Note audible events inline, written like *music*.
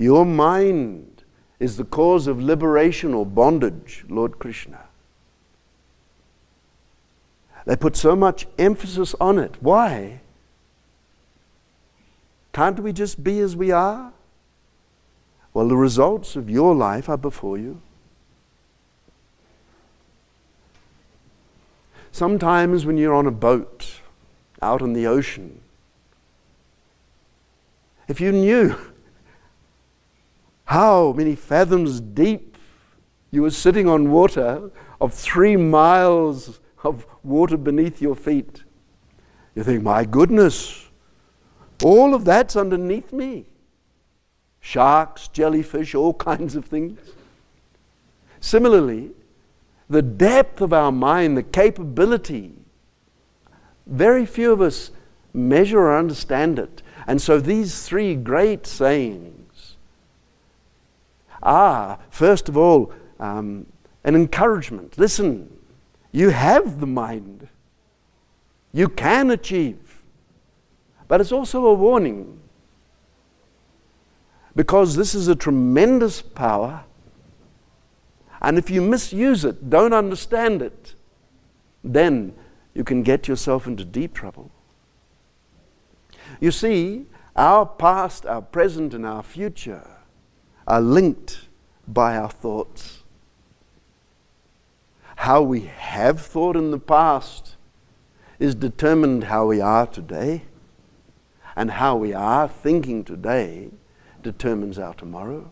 Your mind is the cause of liberation or bondage, Lord Krishna. They put so much emphasis on it. Why? Can't we just be as we are? Well, the results of your life are before you. Sometimes when you're on a boat out in the ocean, if you knew *laughs* how many fathoms deep you were sitting on water of three miles of water beneath your feet, you think, my goodness, all of that's underneath me. Sharks, jellyfish, all *laughs* kinds of things. Similarly, the depth of our mind, the capability, very few of us measure or understand it. And so these three great sayings are, first of all, um, an encouragement. Listen, you have the mind, you can achieve. But it's also a warning because this is a tremendous power and if you misuse it, don't understand it, then you can get yourself into deep trouble. You see, our past, our present, and our future are linked by our thoughts. How we have thought in the past is determined how we are today, and how we are thinking today determines our tomorrow.